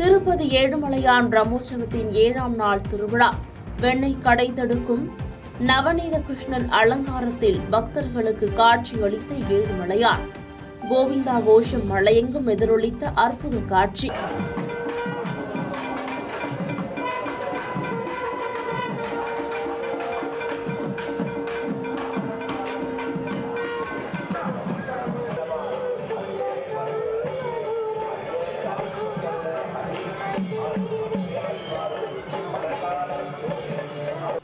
திருப்பதி ஏழுமலையான் பிரம்மோற்சவத்தின் ஏழாம் நாள் திருவிழா. வெண்ணை கடை தடுக்கும் நவநீத கிருஷ்ணன் அலங்காரத்தில் பக்தர்களுக்கு காட்சியளித்த ஏழுமலையான். கோவிந்தா கோஷம் மலையெங்கும் எதிரொலித்த அற்புத காட்சி.